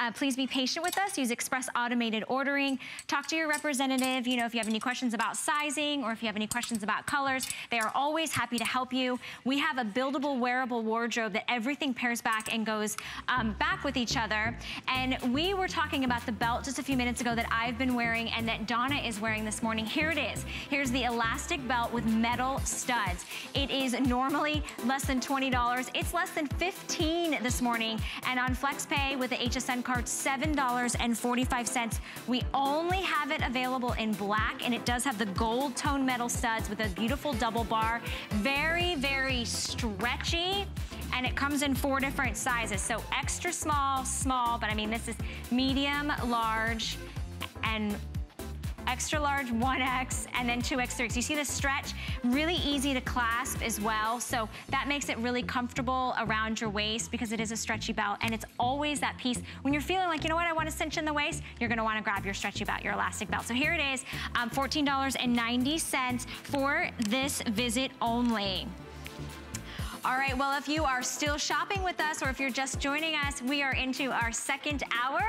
uh, please be patient with us. Use Express Automated Ordering. Talk to your representative, you know, if you have any questions about sizing or if you have any questions about colors. They are always happy to help you. We have a buildable wearable wardrobe that everything pairs back and goes um, back with each other. And we were talking about the belt just a few minutes ago that I've been wearing and that Donna is wearing this morning. Here it is. Here's the elastic belt with metal studs. It is normally less than $20. It's less than 15 this morning. And on FlexPay with the HSN card, $7.45. We only have it available in black and it does have the gold tone metal studs with a beautiful double bar. Very, very stretchy and it comes in four different sizes. So extra small, small, but I mean, this is medium, large, and extra large 1X, and then 2X, 3X. You see the stretch? Really easy to clasp as well. So that makes it really comfortable around your waist because it is a stretchy belt. And it's always that piece. When you're feeling like, you know what, I want to cinch in the waist, you're going to want to grab your stretchy belt, your elastic belt. So here it is, um, $14.90 for this visit only. All right, well, if you are still shopping with us or if you're just joining us, we are into our second hour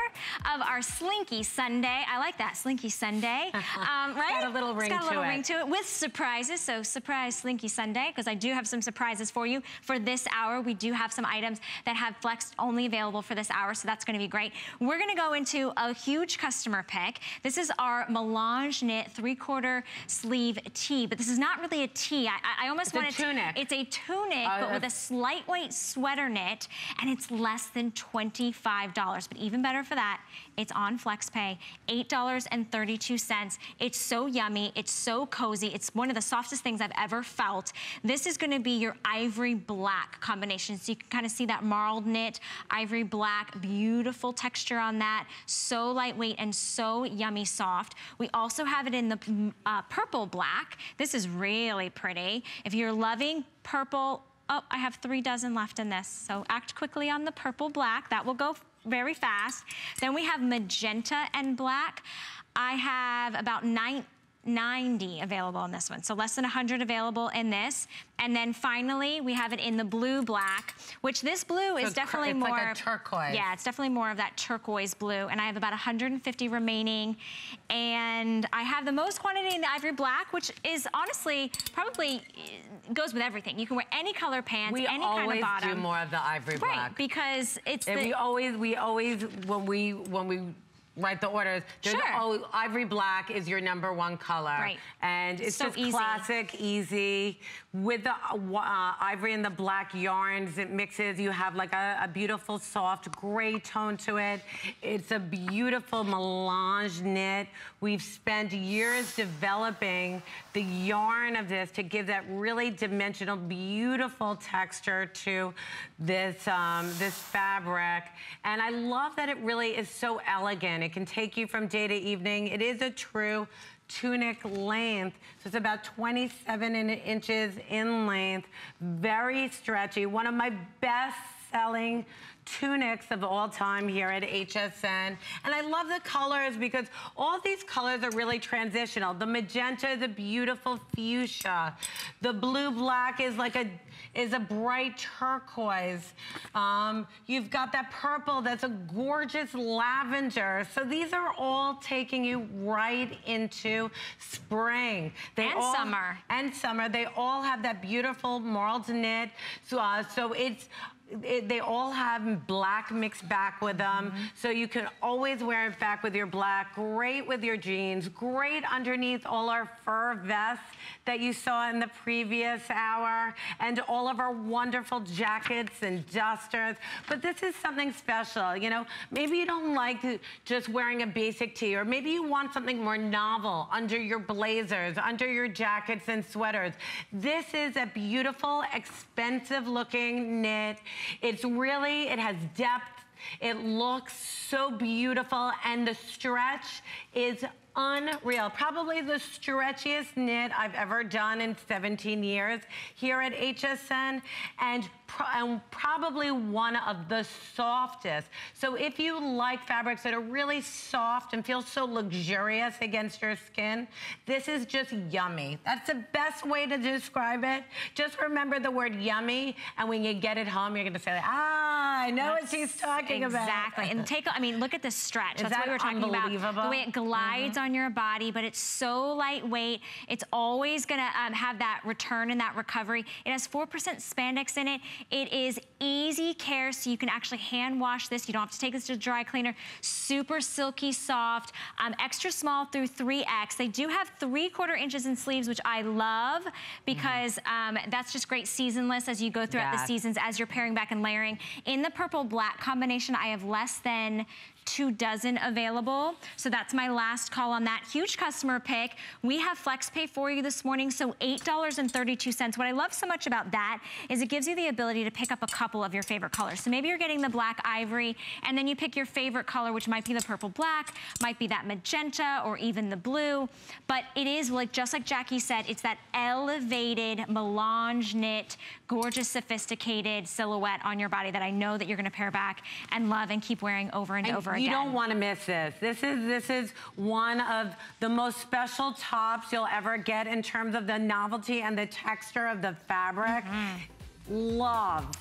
of our Slinky Sunday. I like that, Slinky Sunday, um, right? Got a little ring to it's got a little to ring to it with surprises. So surprise Slinky Sunday, because I do have some surprises for you. For this hour, we do have some items that have Flex only available for this hour, so that's gonna be great. We're gonna go into a huge customer pick. This is our melange knit three-quarter sleeve tee, but this is not really a tee. I, I almost it's want a tunic. It's a tunic, uh, but with a lightweight sweater knit, and it's less than $25. But even better for that, it's on FlexPay, $8.32. It's so yummy, it's so cozy, it's one of the softest things I've ever felt. This is gonna be your ivory black combination. So you can kind of see that marled knit, ivory black, beautiful texture on that, so lightweight and so yummy soft. We also have it in the uh, purple black. This is really pretty. If you're loving purple oh, I have three dozen left in this. So act quickly on the purple black. That will go very fast. Then we have magenta and black. I have about nine, 90 available in this one. So less than 100 available in this. And then finally, we have it in the blue black, which this blue is definitely more... like turquoise. Yeah, it's definitely more of that turquoise blue. And I have about 150 remaining. And I have the most quantity in the ivory black, which is honestly probably eh, goes with everything. You can wear any color pants, we any kind of bottom. We always do more of the ivory black. Right, because it's and the... we always, we always, when we, when we write the orders. There's sure. Oh, ivory black is your number one color. Right. And it's so just easy. classic, easy. With the uh, ivory and the black yarns, it mixes. You have like a, a, beautiful, soft gray tone to it. It's a beautiful melange knit. We've spent years developing the yarn of this to give that really dimensional, beautiful texture to this, um, this fabric. And I love that it really is so elegant. It can take you from day to evening. It is a true tunic length. So it's about 27 inches in length, very stretchy. One of my best selling tunics of all time here at HSN. And I love the colors because all these colors are really transitional. The magenta is a beautiful fuchsia. The blue black is like a is a bright turquoise. Um, you've got that purple that's a gorgeous lavender. So these are all taking you right into spring. They and all, summer. And summer. They all have that beautiful marled knit. So, uh, so it's it, they all have black mixed back with them. Mm -hmm. So you can always wear it back with your black. Great with your jeans. Great underneath all our fur vests that you saw in the previous hour and all of our wonderful jackets and dusters. But this is something special. You know, maybe you don't like just wearing a basic tee or maybe you want something more novel under your blazers, under your jackets and sweaters. This is a beautiful, expensive looking knit. It's really, it has depth. It looks so beautiful and the stretch is unreal. Probably the stretchiest knit I've ever done in 17 years here at HSN and pro and probably one of the softest. So if you like fabrics that are really soft and feel so luxurious against your skin, this is just yummy. That's the best way to describe it. Just remember the word yummy, and when you get it home, you're gonna say, ah, I know That's what she's talking exactly. about. Exactly. And take, I mean, look at the stretch. Is That's what we were talking about. The way it glides Mm-hmm. on your body, but it's so lightweight. It's always gonna um, have that return and that recovery. It has 4% spandex in it. It is easy care, so you can actually hand wash this. You don't have to take this to a dry cleaner. Super silky soft, um, extra small through 3X. They do have three quarter inches in sleeves, which I love because um, that's just great seasonless as you go throughout the seasons as you're pairing back and layering. In the purple black combination, I have less than two dozen available. So that's my last call on that. Huge customer pick. We have FlexPay for you this morning, so $8.32. What I love so much about that is it gives you the ability to pick up a couple of your favorite colors. So maybe you're getting the black ivory, and then you pick your favorite color, which might be the purple black, might be that magenta, or even the blue. But it is, like just like Jackie said, it's that elevated melange knit, gorgeous, sophisticated silhouette on your body that I know that you're gonna pair back and love and keep wearing over and, And over you again. don't want to miss this. This is this is one of the most special tops you'll ever get in terms of the novelty and the texture of the fabric. Mm-hmm. Love.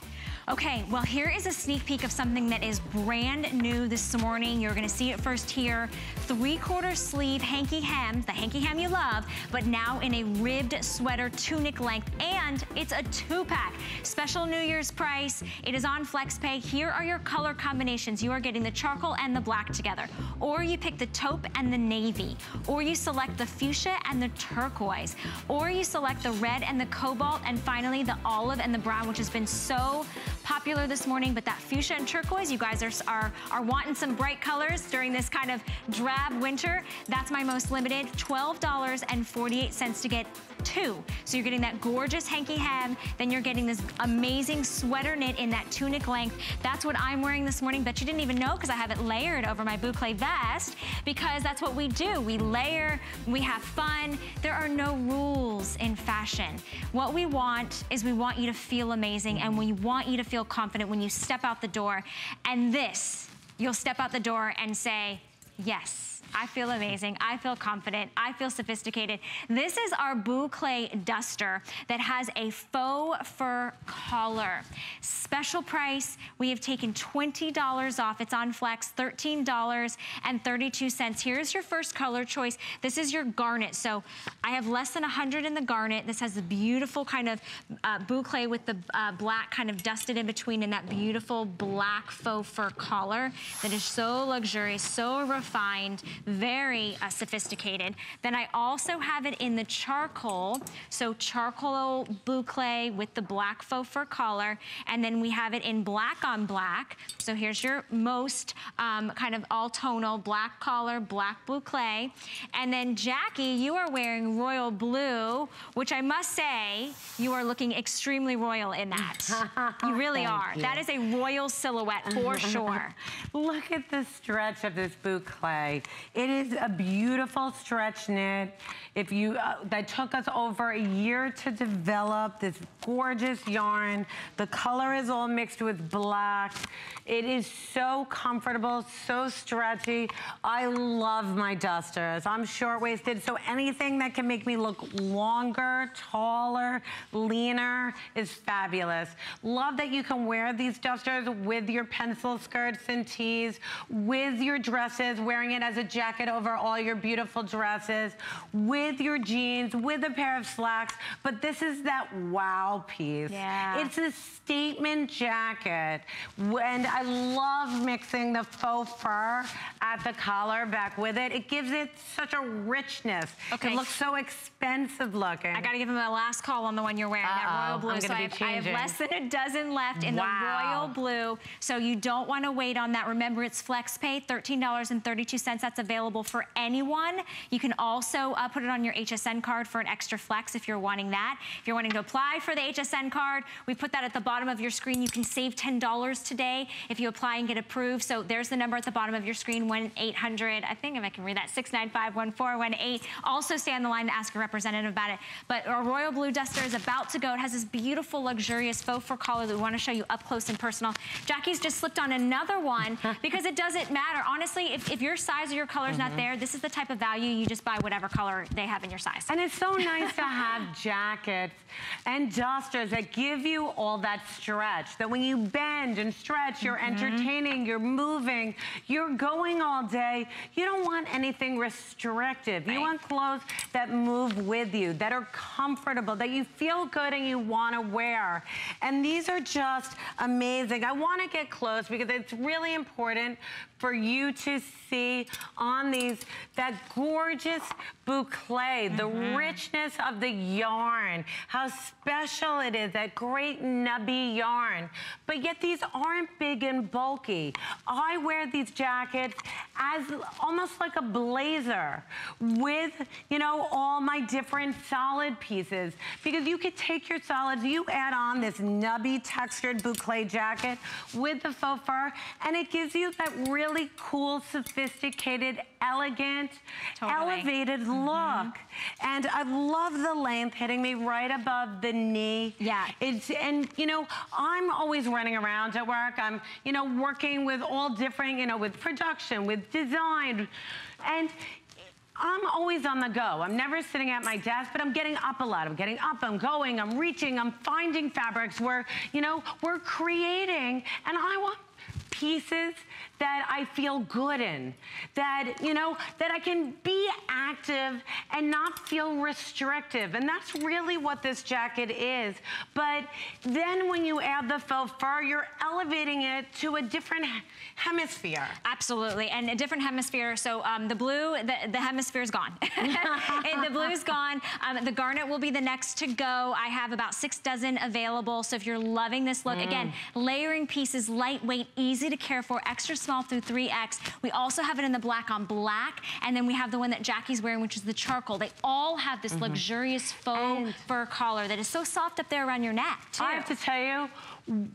Okay, well here is a sneak peek of something that is brand new this morning. You're gonna see it first here. Three quarter sleeve hanky hem, the hanky hem you love, but now in a ribbed sweater tunic length, and it's a two pack. Special New Year's price. It is on FlexPay. Here are your color combinations. You are getting the charcoal and the black together. Or you pick the taupe and the navy. Or you select the fuchsia and the turquoise. Or you select the red and the cobalt, and finally the olive and the brown, which has been so popular this morning, but that fuchsia and turquoise, you guys are, are, are wanting some bright colors during this kind of drab winter. That's my most limited, $12.48 to get two. So you're getting that gorgeous hanky hem, then you're getting this amazing sweater knit in that tunic length. That's what I'm wearing this morning, but you didn't even know because I have it layered over my boucle vest because that's what we do. We layer, we have fun. There are no rules in fashion. What we want is we want you to feel amazing and we want you to feel confident when you step out the door. And this, you'll step out the door and say, yes. I feel amazing. I feel confident. I feel sophisticated. This is our Boucle duster that has a faux fur collar. Special price. We have taken $20 off. It's on Flex, $13.32. Here's your first color choice. This is your garnet. So I have less than 100 in the garnet. This has a beautiful kind of uh, boucle with the uh, black kind of dusted in between and that beautiful black faux fur collar that is so luxurious, so refined, very uh, sophisticated. Then I also have it in the charcoal. So charcoal boucle with the black faux fur collar. And then we have it in black on black. So here's your most um, kind of all tonal black collar, black boucle. And then Jackie, you are wearing royal blue, which I must say, you are looking extremely royal in that. you really are. you. That is a royal silhouette for sure. Look at the stretch of this boucle. It is a beautiful stretch knit. If you, uh, that took us over a year to develop this gorgeous yarn. The color is all mixed with black. It is so comfortable, so stretchy. I love my dusters. I'm short-waisted, so anything that can make me look longer, taller, leaner is fabulous. Love that you can wear these dusters with your pencil skirts and tees, with your dresses, wearing it as a jacket over all your beautiful dresses, with your jeans, with a pair of slacks. But this is that wow piece. Yeah. It's a statement jacket. And I love mixing the faux fur at the collar back with it. It gives it such a richness. Okay. It looks so expensive looking. I gotta give him a last call on the one you're wearing, that Uh-oh, royal blue. So I have, I have less than a dozen left in the royal blue. So you don't wanna wait on that. Remember, it's flex pay, $13.32. That's available for anyone. You can also uh, put it on your HSN card for an extra flex if you're wanting that. If you're wanting to apply for the HSN card, we put that at the bottom of your screen. You can save $10 today if you apply and get approved. So there's the number at the bottom of your screen when 1-800, I think if I can read that, 695-1418. Also stay on the line to ask a representative about it. But our royal blue duster is about to go. It has this beautiful, luxurious faux fur collar that we want to show you up close and personal. Jackie's just slipped on another one because it doesn't matter. Honestly, if, if your size or your color's mm -hmm. not mm-hmm. there, this is the type of value you just buy whatever color they have in your size. And it's so nice to have jackets and dusters that give you all that stretch, that when you bend and stretch, you're mm -hmm. entertaining, you're moving, you're going all day. You don't want anything restrictive. Right. You want clothes that move with you, that are comfortable, that you feel good and you want to wear. And these are just amazing. I want to get close because it's really important for you to see on these that gorgeous boucle, mm -hmm. the mm-hmm. richness of the yarn, how special it is, that great nubby yarn. But yet these aren't big and bulky. I wear these jackets as almost like a blazer with, you know, all my different solid pieces. Because you could take your solids, you add on this nubby textured boucle jacket with the faux fur, and it gives you that really really cool, sophisticated, elegant, totally. elevated mm -hmm. look. And I love the length hitting me right above the knee. Yeah. It's and you know, I'm always running around at work. I'm, you know, working with all different, you know, with production, with design. And I'm always on the go. I'm never sitting at my desk, but I'm getting up a lot. I'm getting up, I'm going, I'm reaching, I'm finding fabrics We're, you know, we're creating. And I want pieces that I feel good in, that, you know, that I can be active and not feel restrictive. And that's really what this jacket is. But then when you add the faux fur, you're elevating it to a different hemisphere. Absolutely, and a different hemisphere. So um, the blue, the, the hemisphere is gone. the blue's gone. Um, the garnet will be the next to go. I have about six dozen available. So if you're loving this look, mm. again, layering pieces, lightweight, easy to care for, extra small through 3X. We also have it in the black on black, and then we have the one that Jackie's wearing, which is the charcoal. They all have this mm -hmm. luxurious faux and fur collar that is so soft up there around your neck, too. I have to tell you,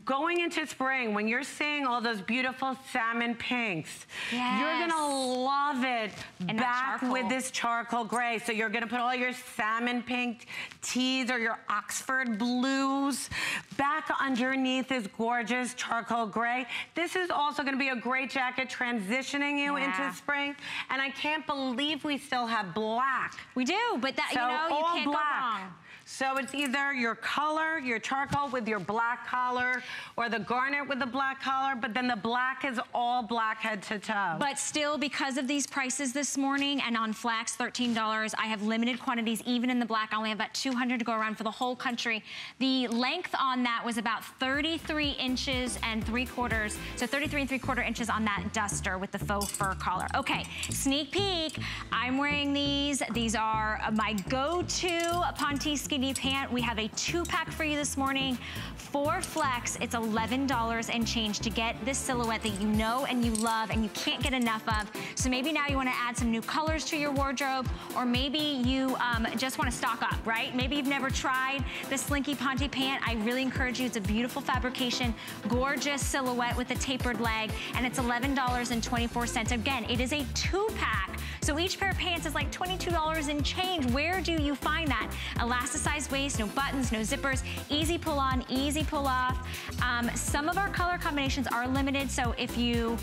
going into spring, when you're seeing all those beautiful salmon pinks, yes. you're gonna love it and back with this charcoal gray. So you're gonna put all your salmon pink tees or your Oxford blues back underneath this gorgeous charcoal gray. This is also gonna be a great jacket transitioning you yeah. into spring. And I can't believe we still have black. We do, but that, so you know, you can't black. go wrong. So it's either your color, your charcoal with your black collar, or the garnet with the black collar, but then the black is all black head to toe. But still, because of these prices this morning, and on Flex, $13, I have limited quantities, even in the black. I only have about 200 to go around for the whole country. The length on that was about 33 inches and three quarters, so 33 and three quarter inches on that duster with the faux fur collar. Okay, sneak peek. I'm wearing these. These are my go-to Ponte skinny pant. We have a two pack for you this morning. For Flex, it's $11 and change to get this silhouette that you know and you love and you can't get enough of. So maybe now you wanna add some new colors to your wardrobe or maybe you um, just wanna stock up, right? Maybe you've never tried the Slinky Ponte pant. I really encourage you. It's a beautiful fabrication, gorgeous silhouette with a tapered leg, and it's $11.24. Again, it is a two pack. So each pair of pants is like $22 and change. Where do you find that? Elastic oversized waist, no buttons, no zippers, easy pull on, easy pull off. Um, some of our color combinations are limited, so if you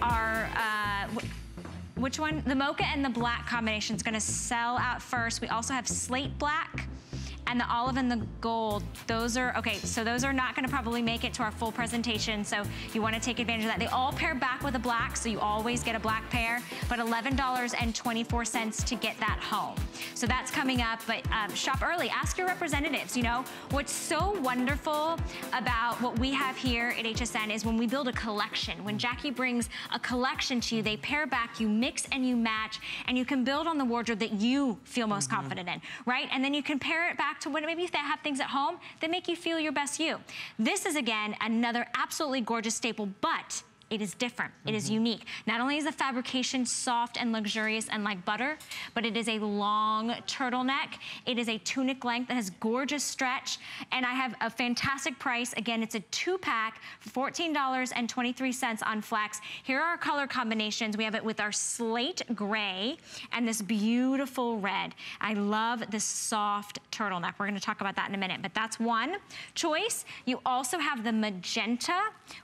are, uh, which one? The mocha and the black combination is gonna sell out first. We also have slate black and the olive and the gold, those are, okay, so those are not gonna probably make it to our full presentation, so you wanna take advantage of that. They all pair back with a black, so you always get a black pair, but $11.24 to get that home. So that's coming up, but um, shop early. Ask your representatives, you know. What's so wonderful about what we have here at HSN is when we build a collection. When Jackie brings a collection to you, they pair back, you mix and you match, and you can build on the wardrobe that you feel most mm -hmm. confident in, right? And then you can pair it back back to when maybe they have things at home that make you feel your best you. This is, again, another absolutely gorgeous staple, but It is different. It mm -hmm. is mm-hmm. unique. Not only is the fabrication soft and luxurious and like butter, but it is a long turtleneck. It is a tunic length that has gorgeous stretch. And I have a fantastic price. Again, it's a two pack, $14.23 on Flex. Here are our color combinations. We have it with our slate gray and this beautiful red. I love this soft turtleneck. We're gonna talk about that in a minute, but that's one choice. You also have the magenta,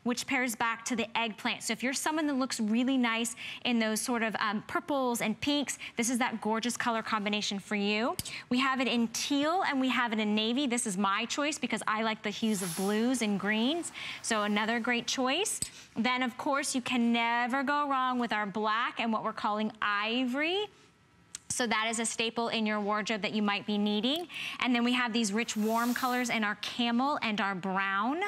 which pairs back to the eggplant. So if you're someone that looks really nice in those sort of um, purples and pinks, this is that gorgeous color combination for you. We have it in teal and we have it in navy. This is my choice because I like the hues of blues and greens. So another great choice. Then of course you can never go wrong with our black and what we're calling ivory. So that is a staple in your wardrobe that you might be needing. And then we have these rich warm colors in our camel and our brown.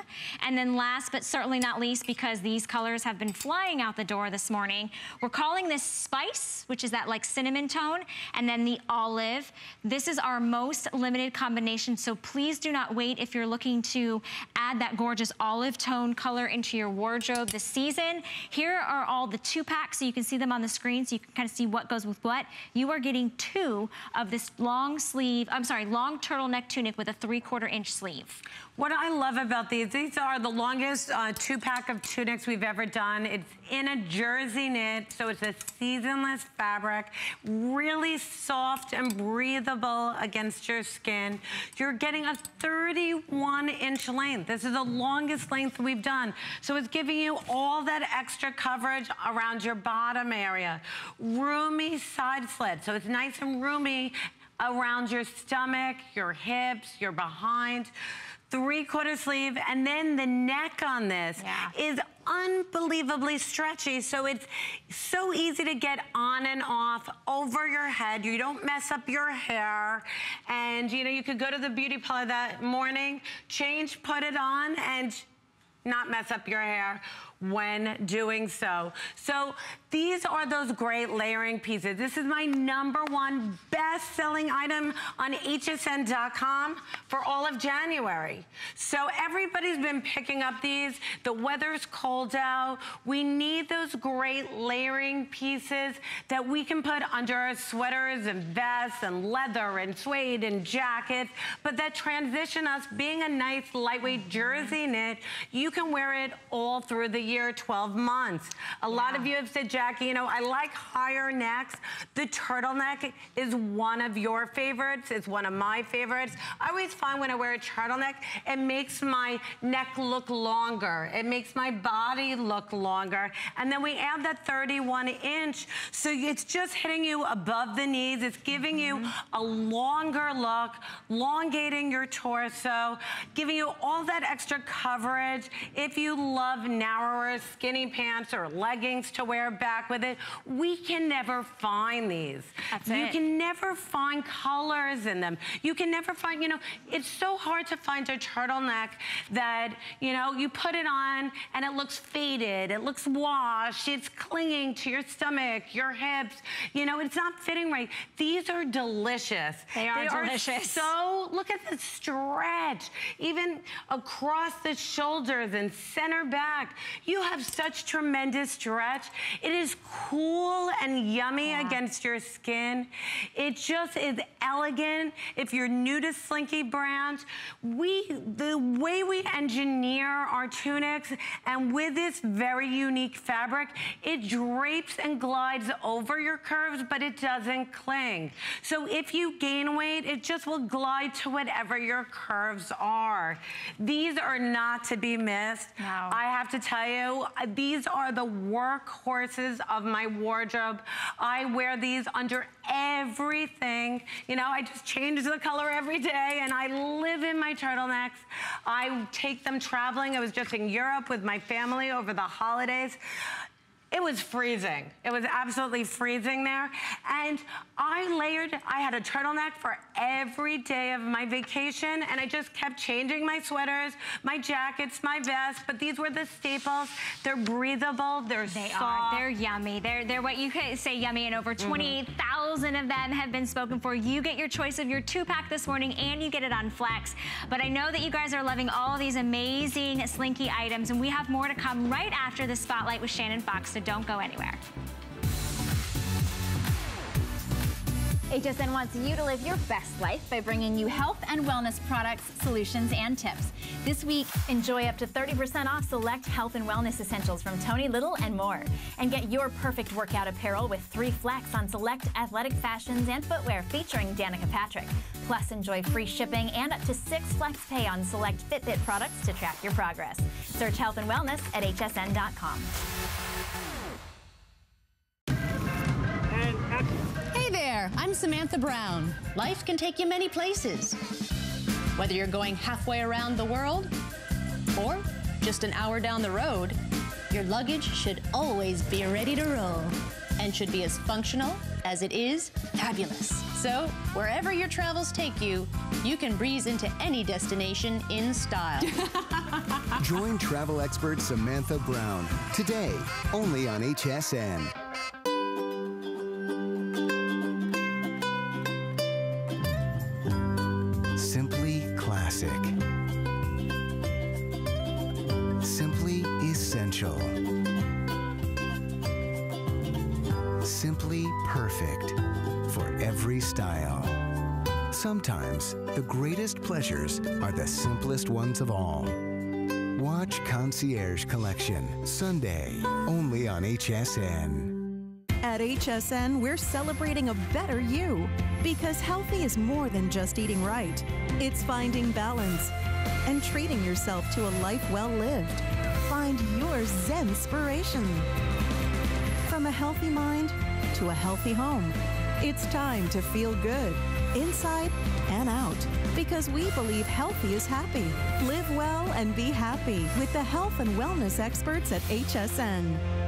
And then last but certainly not least, because these colors have been flying out the door this morning, we're calling this spice, which is that like cinnamon tone, and then the olive. This is our most limited combination, so please do not wait if you're looking to add that gorgeous olive tone color into your wardrobe this season. Here are all the two packs, so you can see them on the screen, so you can kind of see what goes with what. You are getting getting two of this long sleeve, I'm sorry, long turtleneck tunic with a three quarter inch sleeve. What I love about these, these are the longest uh, two pack of tunics we've ever done. In a jersey knit, so it's a seasonless fabric, really soft and breathable against your skin. You're getting a 31 inch length. This is the longest length we've done. So it's giving you all that extra coverage around your bottom area. Roomy side slit, so it's nice and roomy around your stomach, your hips, your behind three quarter sleeve, and then the neck on this yeah. is unbelievably stretchy. So it's so easy to get on and off over your head. You don't mess up your hair. And you know, you could go to the beauty parlor that morning, change, put it on, and not mess up your hair when doing so. So these are those great layering pieces. This is my number one best-selling item on hsn.com for all of January. So everybody's been picking up these. The weather's cold out. We need those great layering pieces that we can put under our sweaters and vests and leather and suede and jackets, but that transition us being a nice lightweight jersey knit, you can wear it all through the year, 12 months. A yeah. lot of you have said, Jackie, you know, I like higher necks. The turtleneck is one of your favorites. It's one of my favorites. I always find when I wear a turtleneck, it makes my neck look longer. It makes my body look longer. And then we add that 31 inch. So it's just hitting you above the knees. It's giving mm -hmm. you mm-hmm. a longer look, elongating your torso, giving you all that extra coverage. If you love narrower skinny pants or leggings to wear back with it, we can never find these. That's you it. can never find colors in them. You can never find, you know, it's so hard to find a turtleneck that, you know, you put it on and it looks faded, it looks washed, it's clinging to your stomach, your hips, you know, it's not fitting right. These are delicious. They are they delicious. Are so, look at the stretch, even across the shoulders and center back. You have such tremendous stretch. It is cool and yummy yeah. against your skin. It just is elegant. If you're new to Slinky brands, we, the way we engineer our tunics and with this very unique fabric, it drapes and glides over your curves, but it doesn't cling. So if you gain weight, it just will glide to whatever your curves are. These are not to be missed. No. I have to tell you, these are the workhorses of my wardrobe. I wear these under everything. You know, I just change the color every day and I live in my turtlenecks. I take them traveling. I was just in Europe with my family over the holidays it was freezing. It was absolutely freezing there. And I layered, I had a turtleneck for every day of my vacation and I just kept changing my sweaters, my jackets, my vests, but these were the staples. They're breathable, they're they soft. are, they're yummy. They're, they're what you could say yummy and over Mm-hmm. 28,000 of them have been spoken for. You get your choice of your two pack this morning and you get it on Flex. But I know that you guys are loving all these amazing Slinky items and we have more to come right after the spotlight with Shannon Fox, so don't go anywhere. HSN wants you to live your best life by bringing you health and wellness products, solutions, and tips. This week, enjoy up to 30% off select health and wellness essentials from Tony Little and more. And get your perfect workout apparel with three flex on select athletic fashions and footwear featuring Danica Patrick. Plus, enjoy free shipping and up to six flex pay on select Fitbit products to track your progress. Search health and wellness at hsn.com. Hey there, I'm Samantha Brown. Life can take you many places. Whether you're going halfway around the world or just an hour down the road, your luggage should always be ready to roll and should be as functional as it is fabulous. So, wherever your travels take you, you can breeze into any destination in style. Join travel expert Samantha Brown today, only on HSN. Essential. Simply perfect for every style. Sometimes the greatest pleasures are the simplest ones of all. Watch Concierge Collection Sunday only on HSN. At HSN, we're celebrating a better you because healthy is more than just eating right. It's finding balance and treating yourself to a life well lived. Find your Zen inspiration. From a healthy mind to a healthy home, it's time to feel good inside and out because we believe healthy is happy. Live well and be happy with the health and wellness experts at HSN.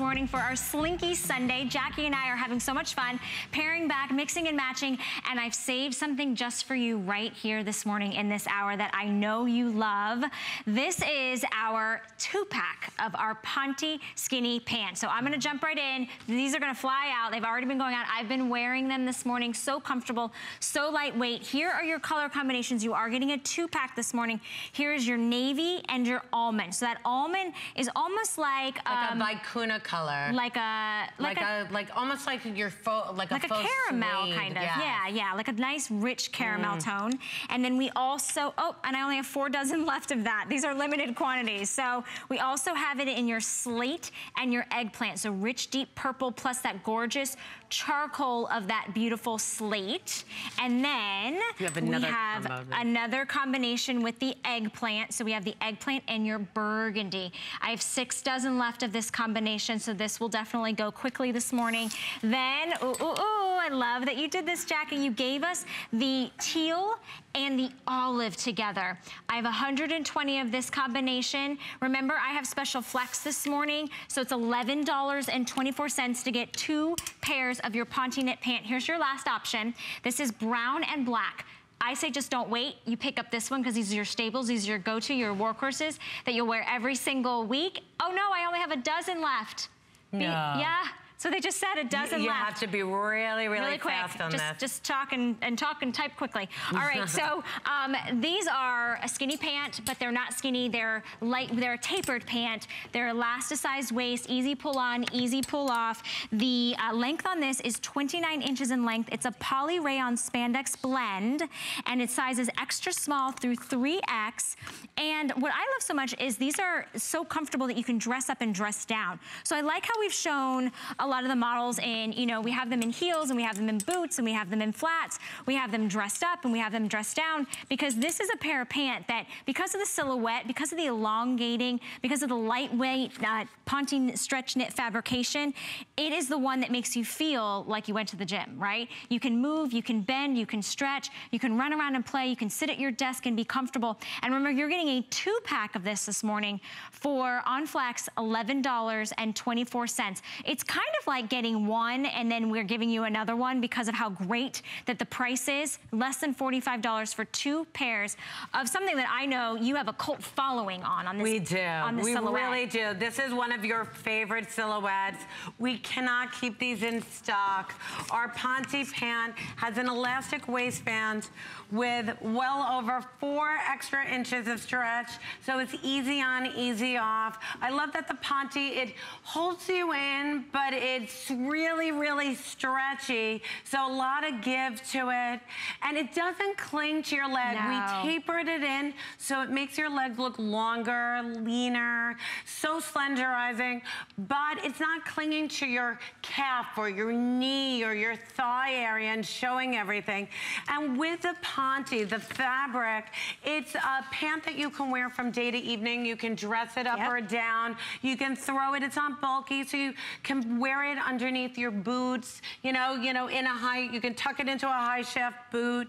Morning for our Slinky Sunday. Jackie and I are having so much fun pairing back, mixing and matching, and I've saved something just for you right here this morning in this hour that I know you love. This is our two-pack of our Ponte Skinny Pants. So I'm gonna jump right in. These are gonna fly out. They've already been going out. I've been wearing them this morning. So comfortable, so lightweight. Here are your color combinations. You are getting a two-pack this morning. Here is your navy and your almond. So that almond is almost like, Like um, a vicuna color. like a like, a, like almost like your faux, like, like a a caramel suede, kind of. yeah. Yeah, yeah, like a nice rich caramel mm. tone. And then we also, oh, and I only have four dozen left of that. These are limited quantities. So we also have it in your slate and your eggplant. So rich, deep purple plus that gorgeous charcoal of that beautiful slate. And then have we have another combination with the eggplant. So we have the eggplant and your burgundy. I have six dozen left of this combination, so this will definitely go quickly this morning. Then, ooh, ooh, ooh, I love that you did this, Jackie. You gave us the teal and the olive together. I have 120 of this combination. Remember, I have special flex this morning, so it's $11.24 to get two pairs of your Ponte knit pant. Here's your last option. This is brown and black. I say just don't wait. You pick up this one because these are your staples. These are your go-to, your workhorses that you'll wear every single week. Oh no, I only have a dozen left. Be- Yeah. So they just said a dozen you left have to be really, really, really quick. fast on just, this. Just talk and, and talk and type quickly. All right, so um, these are a skinny pant, but they're not skinny. They're light. They're a tapered pant. They're elasticized waist, easy pull on, easy pull off. The uh, length on this is 29 inches in length. It's a poly rayon spandex blend, and it sizes extra small through 3X. And what I love so much is these are so comfortable that you can dress up and dress down. So I like how we've shown a lot of the models in, you know, we have them in heels and we have them in boots and we have them in flats. We have them dressed up and we have them dressed down because this is a pair of pant that because of the silhouette, because of the elongating, because of the lightweight uh, ponte stretch knit fabrication, it is the one that makes you feel like you went to the gym, right? You can move, you can bend, you can stretch, you can run around and play, you can sit at your desk and be comfortable. And remember, you're getting a two pack of this this morning for on Flex $11.24. It's kind of like getting one and then we're giving you another one because of how great that the price is. Less than $45 for two pairs of something that I know you have a cult following on, on this We do. On this we silhouette. really do. This is one of your favorite silhouettes. We cannot keep these in stock. Our Ponte pant has an elastic waistband with well over four extra inches of stretch. So it's easy on, easy off. I love that the Ponte, it holds you in, but it's really, really stretchy. So a lot of give to it. And it doesn't cling to your leg. No. We tapered it in so it makes your legs look longer, leaner, so slenderizing, but it's not clinging to your calf or your knee or your thigh area and showing everything. And with the Ponte, the fabric, it's a pant that you can wear from day to evening. You can dress it up Yep. or down. You can throw it. It's not bulky, so you can wear it underneath your boots. You know, you know, in a high, you can tuck it into a high shaft boot,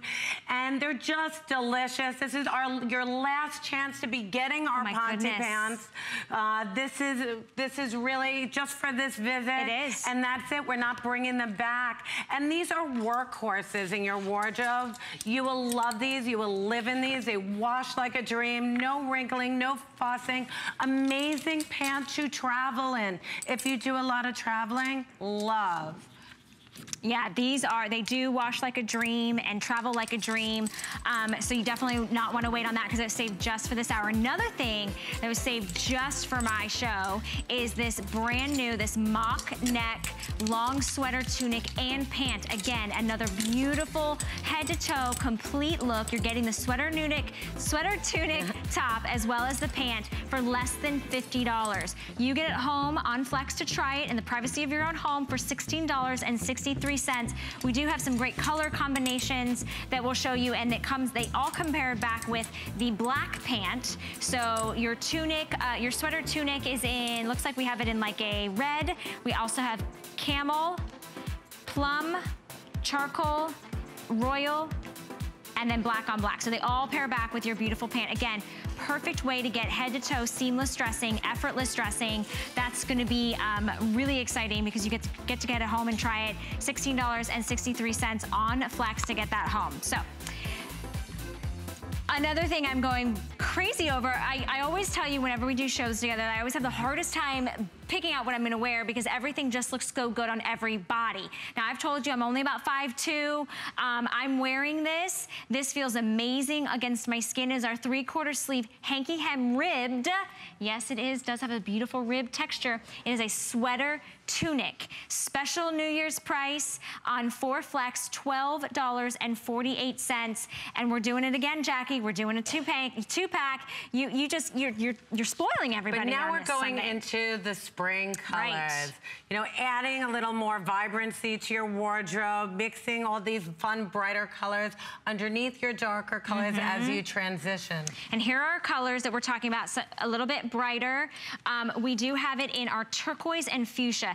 and they're just delicious. This is our your last chance to be getting our my Ponte goodness. pants. Uh, this is this is really just for this visit. It is. and that's it. We're not bringing them back. And these are workhorses in your wardrobe. You will love these. You will live in these. They wash like a dream. No wrinkling, no fussing. Amazing pants to travel in. If you do a lot of traveling, love. Yeah, these are, they do wash like a dream and travel like a dream. Um, so you definitely not want to wait on that because it was saved just for this hour. Another thing that was saved just for my show is this brand new, this mock neck, long sweater tunic and pant. Again, another beautiful head to toe, complete look. You're getting the sweater tunic, sweater tunic top as well as the pant for less than $50. You get it home on Flex to try it in the privacy of your own home for $16.63. We do have some great color combinations that we'll show you and it comes, they all compare back with the black pant. So your tunic, uh, your sweater tunic is in, looks like we have it in like a red. We also have camel, plum, charcoal, royal, and then black on black. So they all pair back with your beautiful pant. Again, perfect way to get head to toe seamless dressing, effortless dressing. That's gonna be um, really exciting because you get to, get to get it home and try it. $16.63 on Flex to get that home. So Another thing I'm going crazy over, I, I always tell you whenever we do shows together, I always have the hardest time picking out what I'm gonna wear because everything just looks so good on every body. Now I've told you I'm only about 5'2". Um, I'm wearing this. This feels amazing against my skin is our three quarter sleeve hanky hem ribbed. Yes, it is, does have a beautiful rib texture. It is a sweater tunic. Special New Year's price on 4Flex, $12.48. And we're doing it again, Jackie. We're doing a two pack. Two pack. You you just you're you're you're spoiling everybody. But now we're going Sunday. into the spring colors. Right. You know, adding a little more vibrancy to your wardrobe, mixing all these fun, brighter colors underneath your darker colors Mm-hmm. as you transition. And here are our colors that we're talking about, so a little bit brighter. Um, we do have it in our turquoise and fuchsia.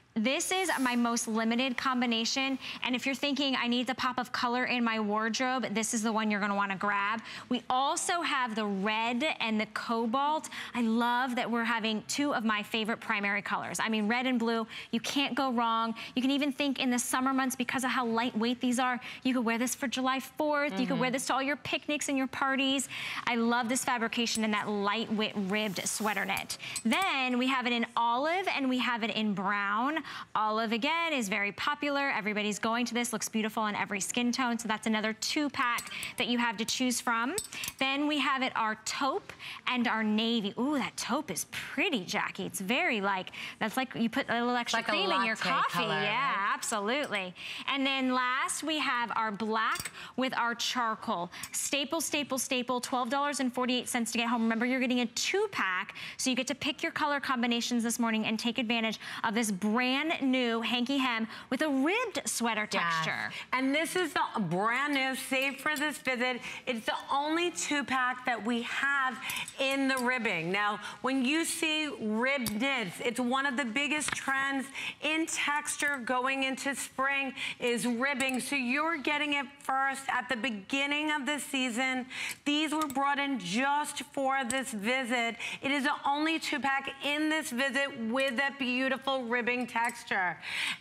This is my most limited combination. And if you're thinking I need the pop of color in my wardrobe, this is the one you're gonna wanna grab. We also have the red and the cobalt. I love that we're having two of my favorite primary colors. I mean, red and blue, you can't go wrong. You can even think in the summer months, because of how lightweight these are, you could wear this for July 4th. You could wear mm-hmm. this to all your picnics and your parties. I love this fabrication and that lightweight ribbed sweater knit. Then we have it in olive and we have it in brown. Olive, again, is very popular. Everybody's going to this. Looks beautiful on every skin tone. So that's another two pack that you have to choose from. Then we have it our taupe and our navy. Ooh, that taupe is pretty, Jackie. It's very like, that's like you put a little extra Like cream in your coffee. color, yeah, right? absolutely. And then last, we have our black with our charcoal. Staple, staple, staple, $12.48 to get home. Remember, you're getting a two pack, so you get to pick your color combinations this morning and take advantage of this brand brand new hanky hem with a ribbed sweater texture. Yes. And this is the brand new, save for this visit. It's the only two pack that we have in the ribbing. Now, when you see ribbed knits, it's one of the biggest trends in texture going into spring is ribbing. So you're getting it first at the beginning of the season. These were brought in just for this visit. It is the only two pack in this visit with that beautiful ribbing texture.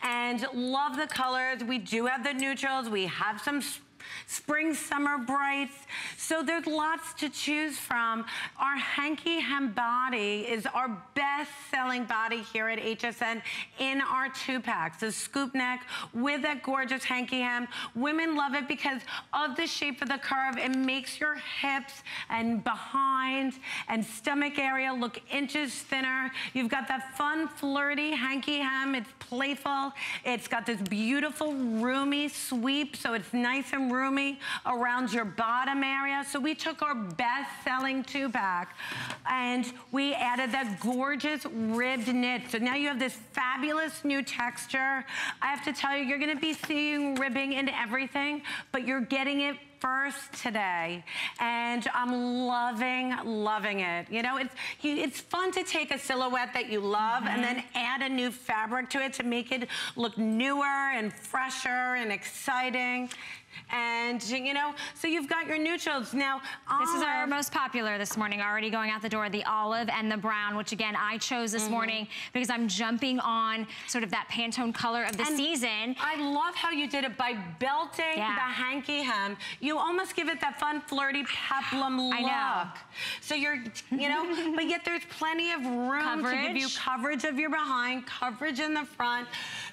And love the colors. We do have the neutrals. We have some spring, summer brights. So there's lots to choose from. Our hanky hem body is our best-selling body here at HSN in our two-packs. The scoop neck with that gorgeous hanky hem. Women love it because of the shape of the curve. It makes your hips and behind and stomach area look inches thinner. You've got that fun, flirty hanky hem. It's playful. It's got this beautiful, roomy sweep, so it's nice and roomy roomy around your bottom area. So we took our best-selling two-pack and we added that gorgeous ribbed knit. So now you have this fabulous new texture. I have to tell you, you're gonna be seeing ribbing in everything, but you're getting it first today and I'm loving, loving it. You know, it's, you, it's fun to take a silhouette that you love mm -hmm. and then mm-hmm. add a new fabric to it to make it look newer and fresher and exciting. And, you know, so you've got your neutrals. Now, olive. This is our most popular this morning, already going out the door, the olive and the brown, which again, I chose this mm -hmm. morning because I'm jumping on sort of that Pantone color of the and season. I love how you did it by belting yeah. the hanky hem. You almost give it that fun, flirty peplum look. I know. So you're, you know, but yet there's plenty of room coverage. to give you coverage of your behind, coverage in the front.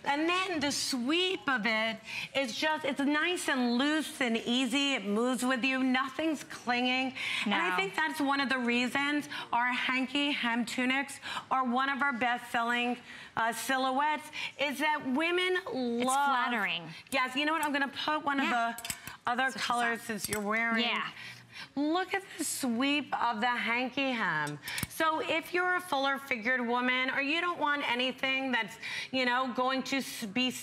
And then the sweep of it is just, it's nice and loose and easy. It moves with you. Nothing's clinging. No. And I think that's one of the reasons our hanky hem tunics are one of our best-selling uh, silhouettes is that women love... It's flattering. Yes, you know what? I'm going to put one yeah. of the other so colors since you're wearing. Yeah. Look at the sweep of the hanky hem. So if you're a fuller figured woman or you don't want anything that's, you know, going to be,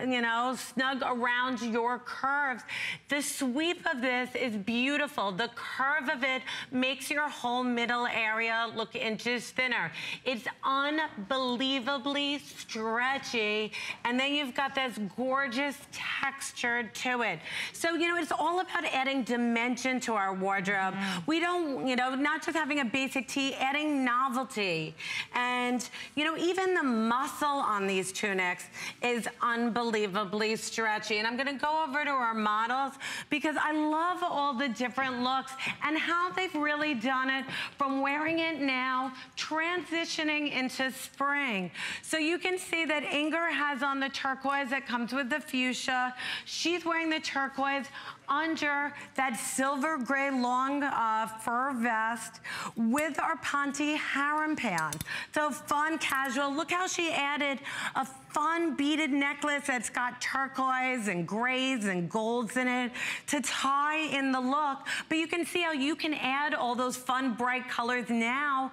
you know, snug around your curves, the sweep of this is beautiful. The curve of it makes your whole middle area look inches thinner. It's unbelievably stretchy. And then you've got this gorgeous texture to it. So, you know, it's all about adding dimension to our wardrobe. Mm. We don't, you know, not just having a basic tee, adding novelty. And, you know, even the muscle on these tunics is unbelievably stretchy. And I'm gonna go over to our models because I love all the different looks and how they've really done it from wearing it now, transitioning into spring. So you can see that Inger has on the turquoise that comes with the fuchsia. She's wearing the turquoise under that silver gray long uh, fur vest with our Ponte harem pants. So fun, casual. Look how she added a fun beaded necklace that's got turquoise and grays and golds in it to tie in the look. But you can see how you can add all those fun, bright colors now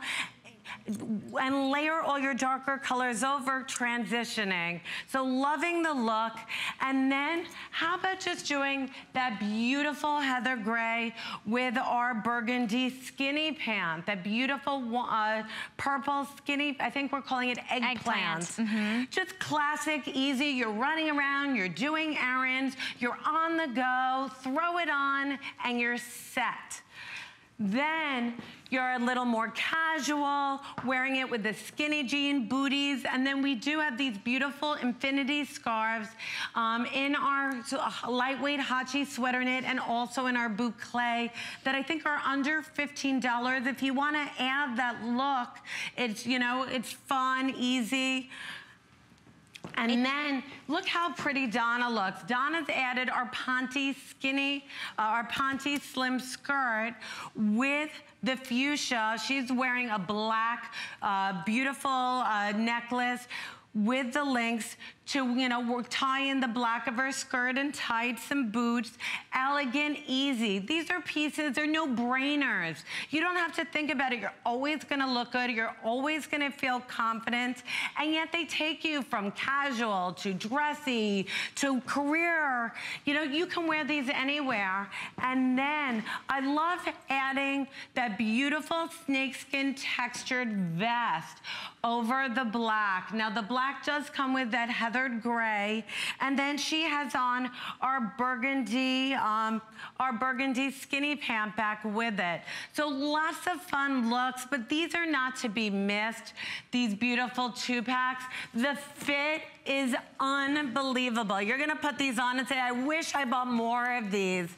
and layer all your darker colors over, transitioning. So loving the look. And then how about just doing that beautiful heather gray with our burgundy skinny pant, that beautiful uh, purple skinny, I think we're calling it eggplant. eggplant. Mm -hmm. Just classic, easy. You're running around, you're doing errands, you're on the go, throw it on, and you're set. Then you're a little more casual, wearing it with the skinny jean booties. And then we do have these beautiful infinity scarves um, in our lightweight Hacci sweater knit and also in our boucle that I think are under $15. If you wanna add that look, it's, you know, it's fun, easy. And then look how pretty Donna looks. Donna's added our Ponte skinny, uh, our Ponte slim skirt with the fuchsia. She's wearing a black, uh, beautiful uh, necklace with the links to, you know, tie in the black of her skirt and tights and boots. Elegant, easy. These are pieces, they're no-brainers. You don't have to think about it. You're always gonna look good. You're always gonna feel confident. And yet they take you from casual to dressy to career. You know, you can wear these anywhere. And then I love adding that beautiful snakeskin textured vest over the black. Now the black does come with that gray. And then she has on our burgundy, um, our burgundy skinny pant back with it. So lots of fun looks, but these are not to be missed. These beautiful two packs. The fit is unbelievable. You're gonna put these on and say, I wish I bought more of these.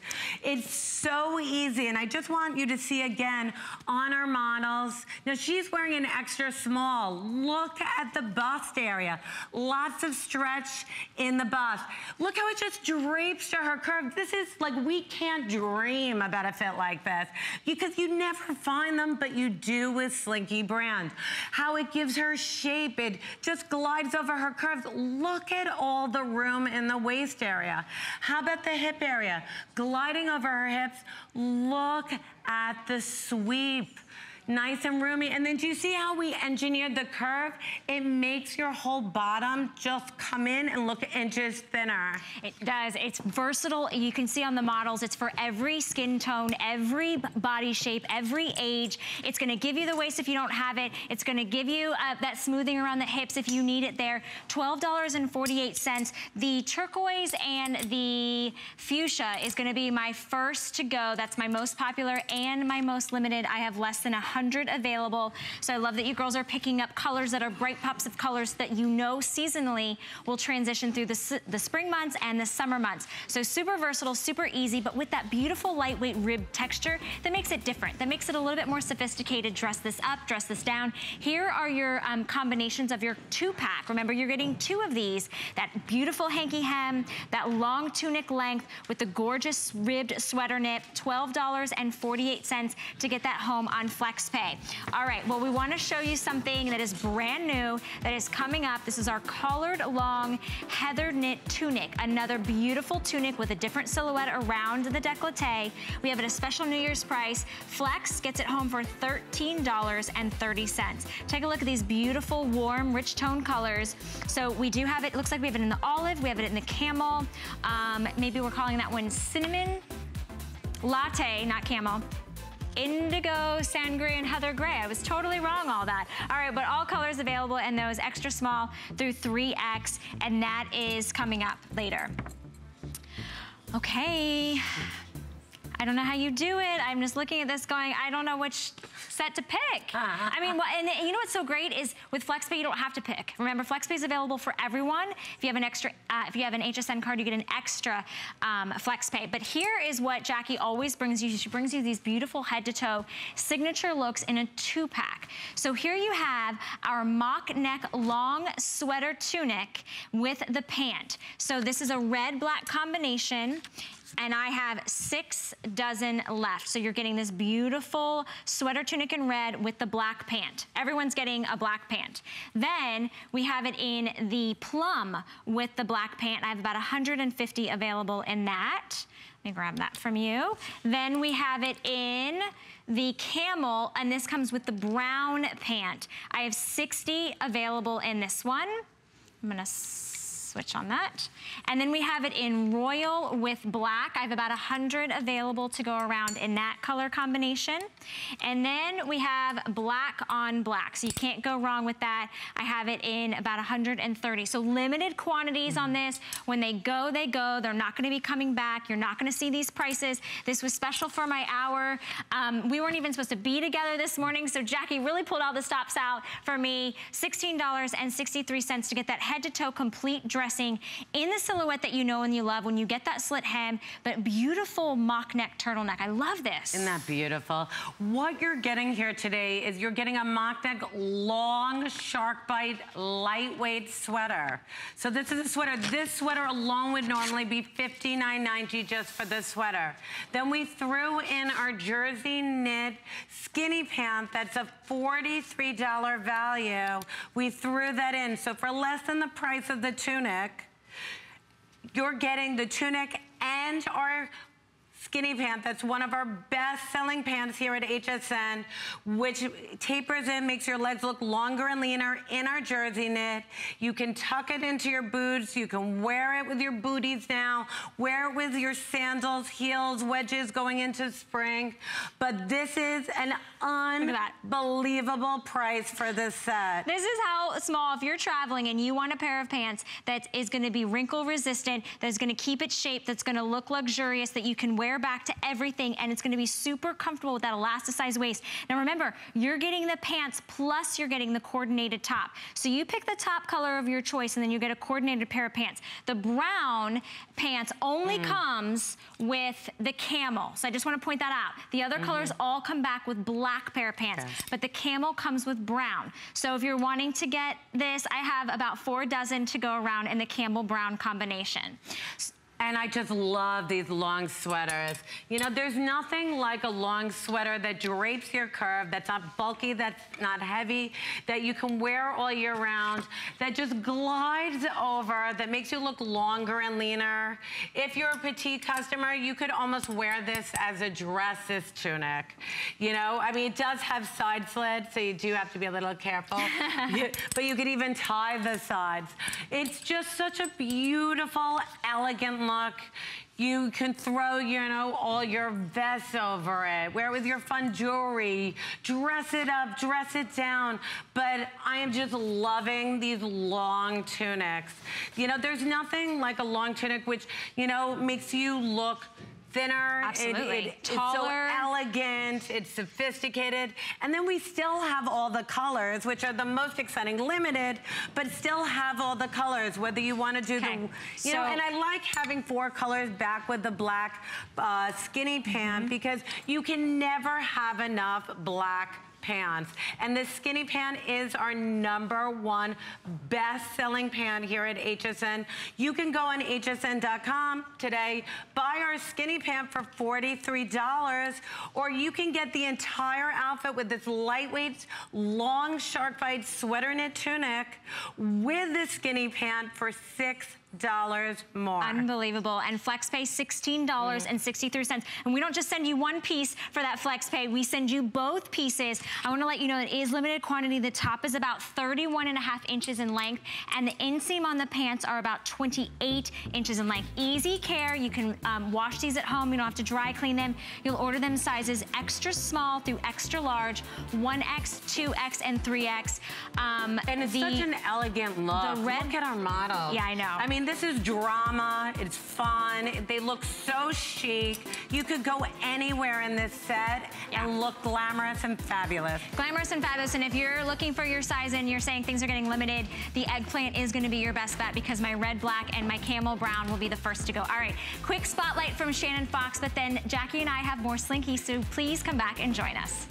It's so easy, and I just want you to see again on our models. Now she's wearing an extra small. Look at the bust area. Lots of stretch in the bust. Look how it just drapes to her curve. This is like, we can't dream about a fit like this because you never find them, but you do with Slinky brand. How it gives her shape. It just glides over her curves look at all the room in the waist area. How about the hip area? Gliding over her hips, look at the sweep nice and roomy. And then do you see how we engineered the curve? It makes your whole bottom just come in and look inches thinner. It does. It's versatile. You can see on the models, it's for every skin tone, every body shape, every age. It's gonna give you the waist if you don't have it. It's gonna give you uh, that smoothing around the hips if you need it there. $12.48. The turquoise and the fuchsia is gonna be my first to go. That's my most popular and my most limited. I have less than a 100 available. So I love that you girls are picking up colors that are bright pops of colors that you know seasonally will transition through the, the spring months and the summer months. So super versatile, super easy, but with that beautiful lightweight rib texture that makes it different, that makes it a little bit more sophisticated. Dress this up, dress this down. Here are your um, combinations of your two pack. Remember, you're getting two of these, that beautiful hanky hem, that long tunic length with the gorgeous ribbed sweater knit, $12.48 to get that home on Flex pay. All right, well, we wanna show you something that is brand new, that is coming up. This is our collared long heather knit tunic, another beautiful tunic with a different silhouette around the decollete. We have it a special New Year's price. Flex gets it home for $13.30. Take a look at these beautiful, warm, rich tone colors. So we do have it, looks like we have it in the olive, we have it in the camel. Um, maybe we're calling that one cinnamon latte, not camel indigo, sangria, and heather gray. I was totally wrong all that. All right, but all colors available in those extra small through 3X, and that is coming up later. Okay. I don't know how you do it. I'm just looking at this going, I don't know which set to pick. I mean, and you know what's so great is with FlexPay, you don't have to pick. Remember, FlexPay is available for everyone. If you have an extra, uh, if you have an HSN card, you get an extra um, FlexPay. But here is what Jackie always brings you. She brings you these beautiful head to toe signature looks in a two pack. So here you have our mock neck long sweater tunic with the pant. So this is a red black combination and I have six dozen left. So you're getting this beautiful sweater tunic in red with the black pant. Everyone's getting a black pant. Then we have it in the plum with the black pant. I have about 150 available in that. Let me grab that from you. Then we have it in the camel, and this comes with the brown pant. I have 60 available in this one. I'm gonna switch on that. And then we have it in royal with black. I have about 100 available to go around in that color combination. And then we have black on black. So you can't go wrong with that. I have it in about 130. So limited quantities mm -hmm. on this. When they go, they go. They're not gonna be coming back. You're not gonna see these prices. This was special for my hour. Um, we weren't even supposed to be together this morning. So Jackie really pulled all the stops out for me. $16.63 to get that head to toe complete dress dressing in the silhouette that you know and you love when you get that slit hem, but beautiful mock neck turtleneck. I love this. Isn't that beautiful? What you're getting here today is you're getting a mock neck long shark bite lightweight sweater. So this is a sweater. This sweater alone would normally be $59.90 just for this sweater. Then we threw in our jersey knit skinny pant that's a $43 value. We threw that in. So for less than the price of the tunic, you're getting the tunic and our skinny pant. That's one of our best selling pants here at HSN, which tapers in, makes your legs look longer and leaner in our jersey knit. You can tuck it into your boots. You can wear it with your booties now, wear it with your sandals, heels, wedges going into spring. But this is an unbelievable price for this set. This is how small, if you're traveling and you want a pair of pants that is gonna be wrinkle resistant, that's gonna keep its shape, that's gonna look luxurious, that you can wear back to everything and it's gonna be super comfortable with that elasticized waist. Now remember, you're getting the pants plus you're getting the coordinated top. So you pick the top color of your choice and then you get a coordinated pair of pants. The brown pants only mm. comes with the camel. So I just wanna point that out. The other mm -hmm. colors all come back with black pair of pants, okay. but the camel comes with brown. So if you're wanting to get this, I have about four dozen to go around in the camel brown combination. And I just love these long sweaters. You know, there's nothing like a long sweater that drapes your curve, that's not bulky, that's not heavy, that you can wear all year round, that just glides over, that makes you look longer and leaner. If you're a petite customer, you could almost wear this as a dress, this tunic. You know, I mean, it does have side slits, so you do have to be a little careful. but you could even tie the sides. It's just such a beautiful, elegant look. You can throw, you know, all your vests over it. Wear it with your fun jewelry. Dress it up, dress it down. But I am just loving these long tunics. You know, there's nothing like a long tunic which, you know, makes you look thinner. Absolutely. It, it, Taller. It's so elegant. It's sophisticated. And then we still have all the colors, which are the most exciting, limited, but still have all the colors, whether you want to do okay. the, you so, know, and I like having four colors back with the black uh, skinny pant mm -hmm. because you can never have enough black pants. And this skinny pant is our number one best-selling pant here at HSN. You can go on hsn.com today, buy our skinny pant for $43, or you can get the entire outfit with this lightweight, long shark bite sweater knit tunic with this skinny pant for six dollars more. Unbelievable. And FlexPay $16.63. Mm. And we don't just send you one piece for that FlexPay. We send you both pieces. I want to let you know it is limited quantity. The top is about 31 and a half inches in length and the inseam on the pants are about 28 inches in length. Easy care. You can um, wash these at home. You don't have to dry clean them. You'll order them sizes extra small through extra large, 1X, 2X, and 3X. Um, and it's the, such an elegant look. The red, look at our model. Yeah, I know. I mean, this is drama. It's fun. They look so chic. You could go anywhere in this set yeah. and look glamorous and fabulous. Glamorous and fabulous. And if you're looking for your size and you're saying things are getting limited, the eggplant is going to be your best bet because my red, black, and my camel brown will be the first to go. All right, quick spotlight from Shannon Fox, but then Jackie and I have more Slinky, so please come back and join us.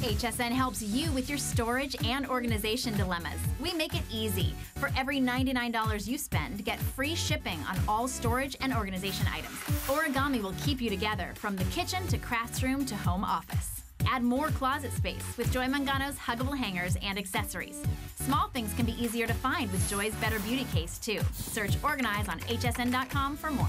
HSN helps you with your storage and organization dilemmas. We make it easy. For every $99 you spend, get free shipping on all storage and organization items. Origami will keep you together from the kitchen to crafts room to home office. Add more closet space with Joy Mangano's huggable hangers and accessories. Small things can be easier to find with Joy's Better Beauty Case, too. Search Organize on hsn.com for more.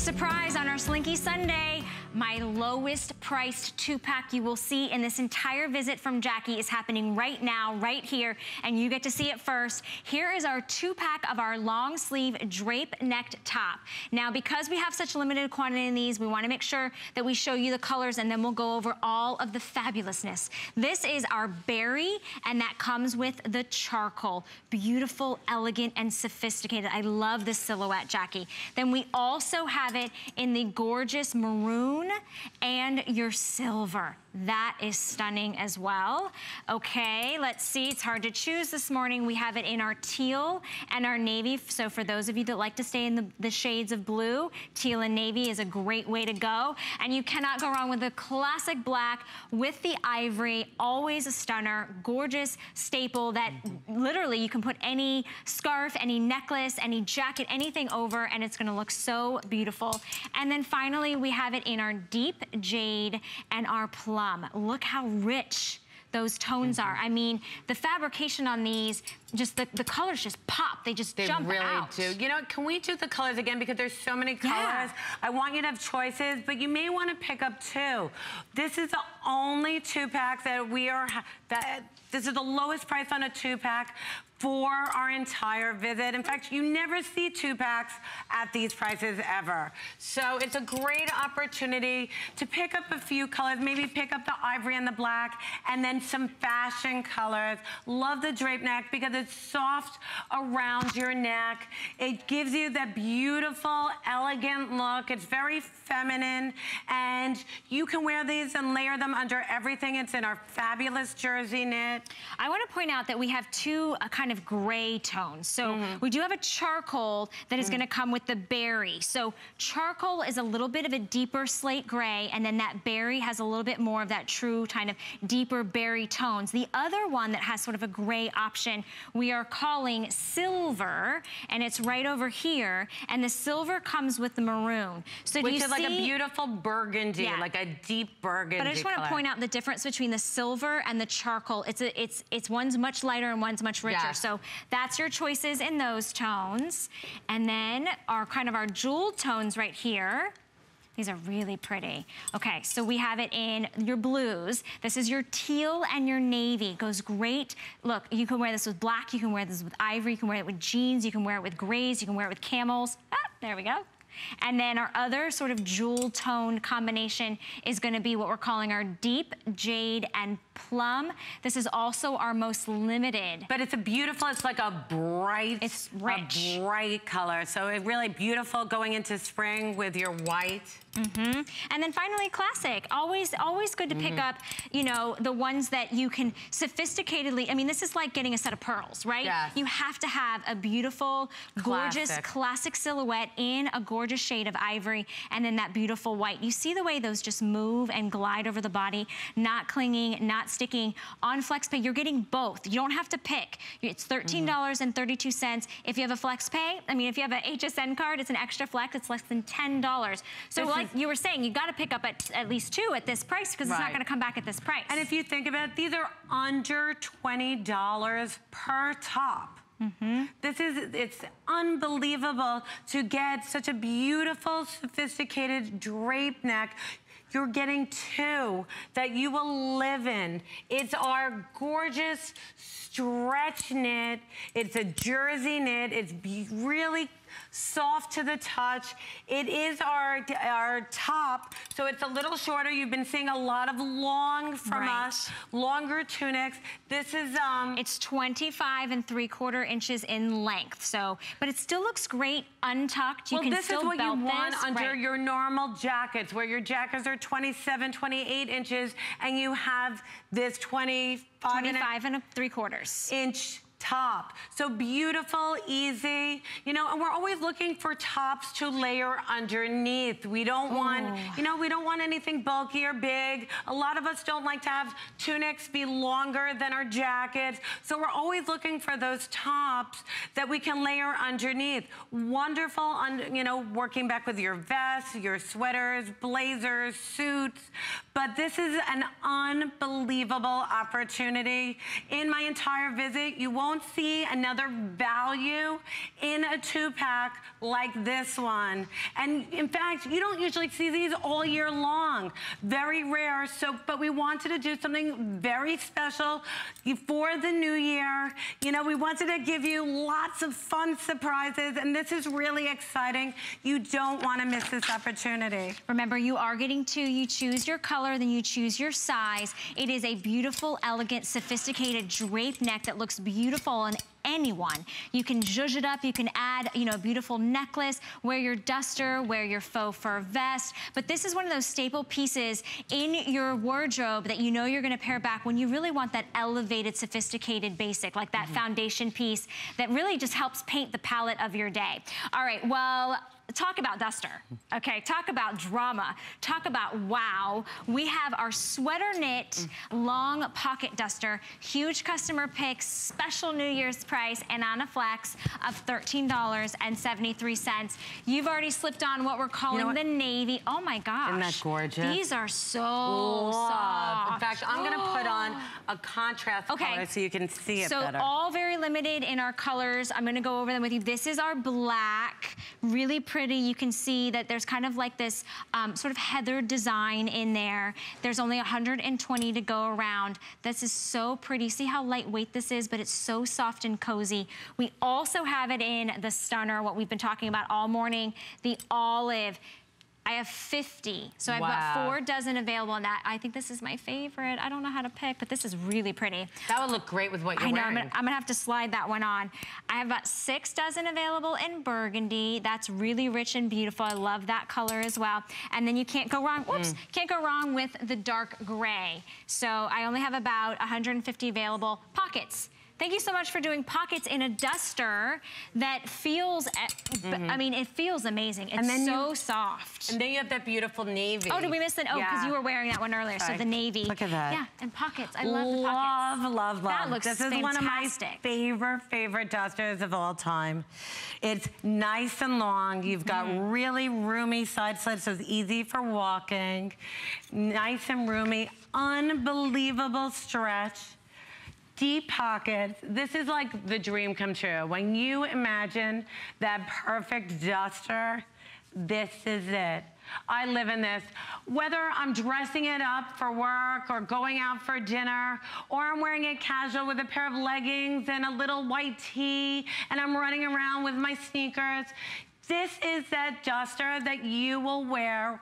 Surprise on our Slinky Sunday. My lowest priced two pack you will see in this entire visit from Jackie is happening right now, right here, and you get to see it first. Here is our two pack of our long sleeve drape necked top. Now, because we have such limited quantity in these, we wanna make sure that we show you the colors and then we'll go over all of the fabulousness. This is our berry, and that comes with the charcoal. Beautiful, elegant, and sophisticated. I love this silhouette, Jackie. Then we also have it in the gorgeous maroon and your silver. That is stunning as well. Okay, let's see, it's hard to choose this morning. We have it in our teal and our navy. So for those of you that like to stay in the, the shades of blue, teal and navy is a great way to go. And you cannot go wrong with the classic black with the ivory, always a stunner, gorgeous staple that literally you can put any scarf, any necklace, any jacket, anything over, and it's gonna look so beautiful. And then finally, we have it in our deep jade and our plum plum. Look how rich those tones mm -hmm. are. I mean, the fabrication on these, just the, the colors just pop. They just they jump really out. do. You know, can we do the colors again? Because there's so many colors. Yeah. I want you to have choices, but you may want to pick up two. This is the only two pack that we are, that this is the lowest price on a two pack for our entire visit. In fact, you never see two packs at these prices ever. So it's a great opportunity to pick up a few colors, maybe pick up the ivory and the black, and then some fashion colors. Love the drape neck because it's soft around your neck. It gives you that beautiful, elegant look. It's very feminine, and you can wear these and layer them under everything. It's in our fabulous jersey knit. I want to point out that we have two uh, kind of gray tones. So mm -hmm. we do have a charcoal that is mm going to come with the berry. So charcoal is a little bit of a deeper slate gray, and then that berry has a little bit more of that true kind of deeper berry tones. The other one that has sort of a gray option we are calling silver, and it's right over here, and the silver comes with the maroon. So Which is see? like a beautiful burgundy, yeah. like a deep burgundy But I just want to point out the difference between the silver and the charcoal. It's a, it's it's one's much lighter and one's much richer. So that's your choices in those tones. And then our kind of our jewel tones right here. These are really pretty. Okay, so we have it in your blues. This is your teal and your navy. Goes great. Look, you can wear this with black, you can wear this with ivory, you can wear it with jeans, you can wear it with grays, you can wear it with camels. Ah, there we go. And then our other sort of jewel tone combination is gonna be what we're calling our deep jade and plum. This is also our most limited. But it's a beautiful, it's like a bright, it's rich. a bright color. So it really beautiful going into spring with your white. Mm -hmm. And then finally, classic. Always, always good to mm -hmm. pick up, you know, the ones that you can sophisticatedly, I mean, this is like getting a set of pearls, right? Yes. You have to have a beautiful, classic. gorgeous, classic silhouette in a gorgeous shade of ivory, and then that beautiful white. You see the way those just move and glide over the body, not clinging, not sticking. On FlexPay, you're getting both. You don't have to pick. It's $13.32. Mm -hmm. If you have a FlexPay, I mean, if you have an HSN card, it's an extra flex, it's less than $10. So like you were saying, you got to pick up at, at least two at this price because right. it's not going to come back at this price. And if you think about it, these are under $20 per top. Mm -hmm. This is, it's unbelievable to get such a beautiful, sophisticated drape neck. You're getting two that you will live in. It's our gorgeous stretch knit. It's a jersey knit. It's really soft to the touch. It is our, our top, so it's a little shorter. You've been seeing a lot of long from right. us, longer tunics. This is... um. It's 25 and three quarter inches in length, so, but it still looks great untucked. You well, can this still is what belt you want this. under right. your normal jackets, where your jackets are 27, 28 inches, and you have this 25 25 and a, and a three quarters. Inch top. So beautiful, easy, you know, and we're always looking for tops to layer underneath. We don't oh. want, oh. you know, we don't want anything bulky or big. A lot of us don't like to have tunics be longer than our jackets. So we're always looking for those tops that we can layer underneath. Wonderful, you know, working back with your vests, your sweaters, blazers, suits. But this is an unbelievable opportunity. In my entire visit, you won't see another value in a two pack like this one. And in fact, you don't usually see these all year long. Very rare. So, but we wanted to do something very special for the new year. You know, we wanted to give you lots of fun surprises and this is really exciting. You don't want to miss this opportunity. Remember, you are getting two. You choose your color, then you choose your size. It is a beautiful, elegant, sophisticated drape neck that looks beautiful on anyone. You can zhuzh it up, you can add, you know, a beautiful necklace, wear your duster, wear your faux fur vest. But this is one of those staple pieces in your wardrobe that you know you're gonna pair back when you really want that elevated, sophisticated basic, like that mm -hmm. foundation piece that really just helps paint the palette of your day. All right, well, talk about duster, okay? Talk about drama. Talk about wow. We have our sweater knit long pocket duster, huge customer picks, special New Year's price, and on a flex of $13.73. You've already slipped on what we're calling you know what? the navy. Oh my gosh. Isn't that gorgeous? These are so Love. soft. In fact, I'm gonna put on a contrast okay. color so you can see it so better. So all very limited in our colors. I'm gonna go over them with you. This is our black, really pretty pretty. You can see that there's kind of like this um, sort of heather design in there. There's only 120 to go around. This is so pretty. See how lightweight this is, but it's so soft and cozy. We also have it in the stunner, what we've been talking about all morning, the olive. I have 50. So I've wow. got four dozen available and that. I think this is my favorite. I don't know how to pick, but this is really pretty. That would look great with what you're I know, wearing. I'm gonna, I'm gonna have to slide that one on. I have about six dozen available in burgundy. That's really rich and beautiful. I love that color as well. And then you can't go wrong, whoops, mm. can't go wrong with the dark gray. So I only have about 150 available pockets. Thank you so much for doing pockets in a duster that feels, mm -hmm. I mean, it feels amazing. It's so you, soft. And then you have that beautiful navy. Oh, did we miss it? Oh, because yeah. you were wearing that one earlier. Sorry. So the navy. Look at that. Yeah, and pockets. I love the pockets. Love, love, love. That looks This fantastic. is one of my favorite, favorite dusters of all time. It's nice and long. You've got mm. really roomy side slits, so it's easy for walking. Nice and roomy. Unbelievable stretch deep pockets. This is like the dream come true. When you imagine that perfect duster, this is it. I live in this. Whether I'm dressing it up for work or going out for dinner, or I'm wearing it casual with a pair of leggings and a little white tee, and I'm running around with my sneakers, this is that duster that you will wear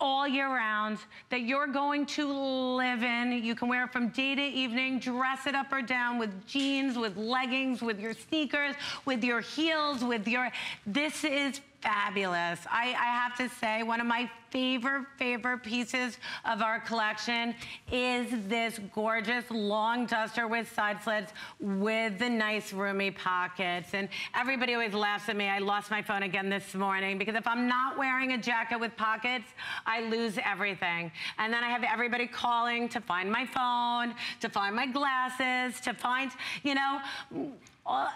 all year round that you're going to live in. You can wear it from day to evening, dress it up or down with jeans, with leggings, with your sneakers, with your heels, with your, this is fabulous. I, I, have to say, one of my favorite, favorite pieces of our collection is this gorgeous long duster with side slits with the nice roomy pockets. And everybody always laughs at me. I lost my phone again this morning because if I'm not wearing a jacket with pockets, I lose everything. And then I have everybody calling to find my phone, to find my glasses, to find, you know, all,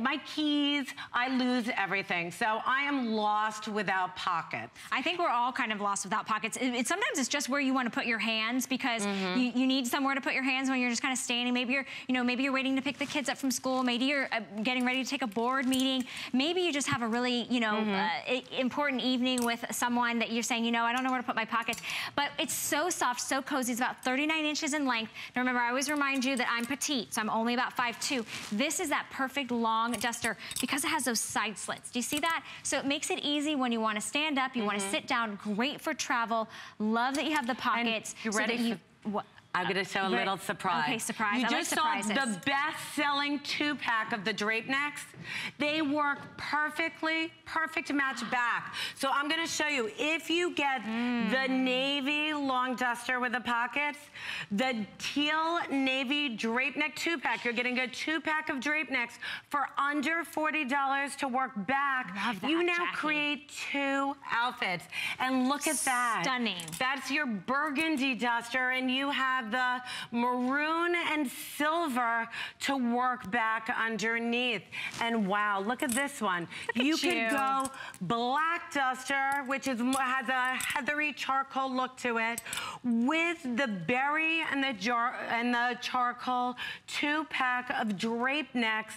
my keys, I lose everything. So I am lost without pockets. I think we're all kind of lost without pockets. It, it, sometimes it's just where you want to put your hands because mm -hmm. you, you, need somewhere to put your hands when you're just kind of standing. Maybe you're, you know, maybe you're waiting to pick the kids up from school. Maybe you're uh, getting ready to take a board meeting. Maybe you just have a really, you know, mm -hmm. uh, important evening with someone that you're saying, you know, I don't know where to put my pockets. But it's so soft, so cozy. It's about 39 inches in length. Now remember, I always remind you that I'm petite, so I'm only about 5'2". This is that perfect long duster because it has those side slits. Do you see that? So it makes it easy when you want to stand up, you mm -hmm. want to sit down, great for travel. Love that you have the pockets. And you ready so you, what, I'm going to show a little surprise. Okay, surprise. You I just like saw the best-selling two-pack of the drape necks. They work perfectly, perfect match back. So I'm going to show you, if you get mm. the navy long duster with the pockets, the teal navy drape neck two-pack, you're getting a two-pack of drape necks for under $40 to work back. Love that, you now Jackie. create two outfits. And look at that. Stunning. That's your burgundy duster, and you have have the maroon and silver to work back underneath. And wow, look at this one. Look you could go black duster, which is has a heathery charcoal look to it, with the berry and the jar and the charcoal two pack of drape necks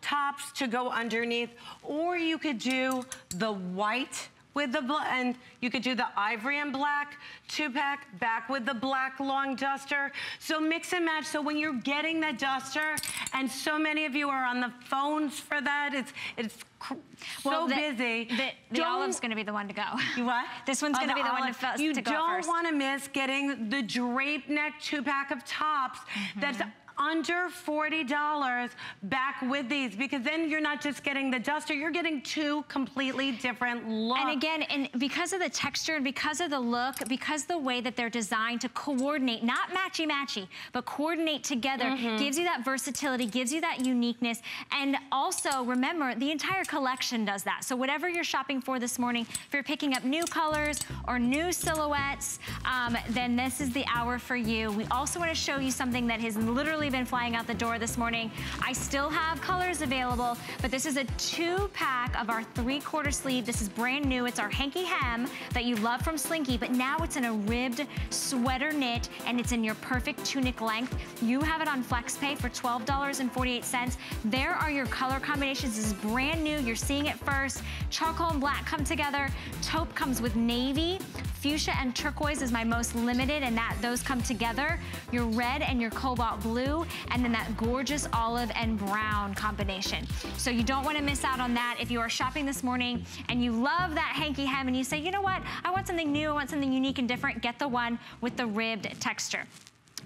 tops to go underneath, or you could do the white with the bl- and you could do the ivory and black two pack back with the black long duster. So mix and match. So when you're getting the duster, and so many of you are on the phones for that, it's it's cr- so the, busy. The, the olive's gonna be the one to go. you what? This one's Oh, gonna be the one olive. to, f- You to go don't want to miss getting the drape neck two pack of tops that's Mm-hmm. Under $40 back with these because then you're not just getting the duster, you're getting two completely different looks. And again, and because of the texture and because of the look, because the way that they're designed to coordinate, not matchy-matchy, but coordinate together, Mm-hmm. gives you that versatility, gives you that uniqueness. And also, remember, the entire collection does that. So whatever you're shopping for this morning, if you're picking up new colors or new silhouettes, um, then this is the hour for you. We also want to show you something that has literally been flying out the door this morning. I still have colors available, but this is a two pack of our three quarter sleeve. This is brand new. It's our hanky hem that you love from Slinky, but now it's in a ribbed sweater knit and it's in your perfect tunic length. You have it on FlexPay for $12.48. There are your color combinations. This is brand new. You're seeing it first. Charcoal and black come together. Taupe comes with navy. Fuchsia and turquoise is my most limited and that those come together. Your red and your cobalt blue and then that gorgeous olive and brown combination. So you don't wanna miss out on that. If you are shopping this morning and you love that hanky hem and you say, you know what, I want something new, I want something unique and different, get the one with the ribbed texture.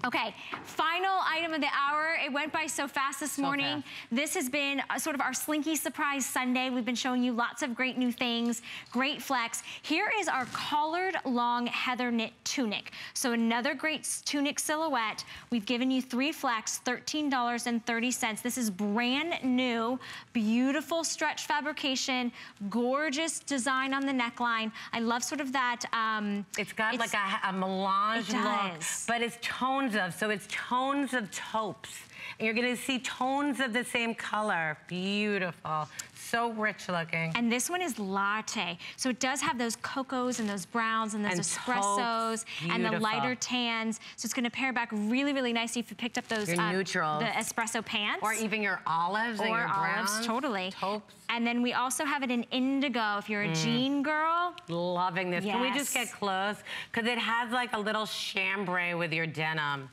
Okay, final item of the hour. It went by so fast this morning. fast. This has been uh, sort of our Slinky Surprise Sunday. We've been showing you lots of great new things, great flex. Here is our collared long heather knit tunic. So another great tunic silhouette. We've given you three flex, $13.30. This is brand new, beautiful stretch fabrication, gorgeous design on the neckline. I love sort of that. Um, It's got like a, a melange look, but it's tones of, so it's tones of taupes. And you're gonna see tones of the same color. Beautiful, so rich looking. And this one is latte. So it does have those cocos and those browns and those And espressos and the lighter tans. So it's gonna pair back really, really nicely if you picked up those Your uh, neutrals. the espresso pants. or even your olives and or your olives, browns. totally. Taupes. And then we also have it in indigo if you're a jean girl. Loving this. Can we just get close? Because it has like a little chambray with your denim.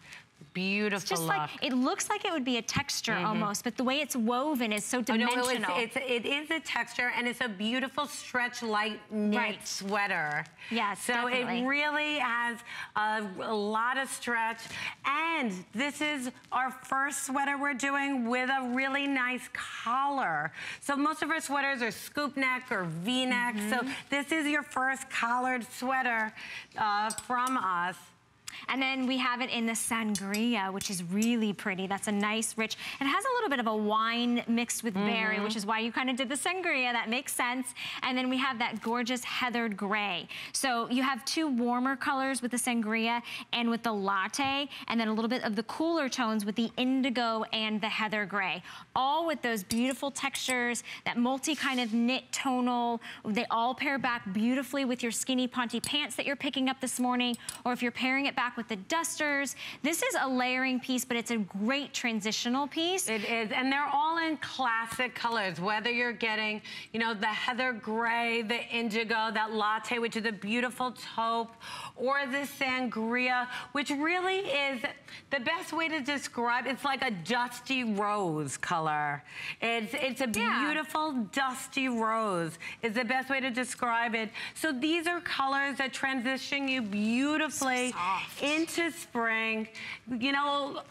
Beautiful It's just look. like, it looks like it would be a texture almost, but the way it's woven is so Mm-hmm. Oh, no, dimensional. it's, it's, it is a texture and it's a beautiful stretch light knit Right. sweater. Yes, So definitely. it really has a, a lot of stretch. And this is our first sweater we're doing with a really nice collar. So most of our sweaters are scoop neck or V-neck. So Mm-hmm. this is your first collared sweater uh, from us. And then we have it in the sangria, which is really pretty. That's a nice, rich, it has a little bit of a wine mixed with berry, mm-hmm. which is why you kind of did the sangria. That makes sense. And then we have that gorgeous heathered gray. So you have two warmer colors with the sangria and with the latte, and then a little bit of the cooler tones with the indigo and the heather gray. All with those beautiful textures, that multi kind of knit tonal. They all pair back beautifully with your skinny ponte pants that you're picking up this morning, or if you're pairing it back with the dusters. This is a layering piece, but it's a great transitional piece. It is, and they're all in classic colors, whether you're getting, you know, the heather gray, the indigo, that latte, which is a beautiful taupe, or the sangria, which really is the best way to describe, it's like a dusty rose color. It's, it's a Yeah. beautiful dusty rose is the best way to describe it. So these are colors that transition you beautifully soft. Into spring. You know,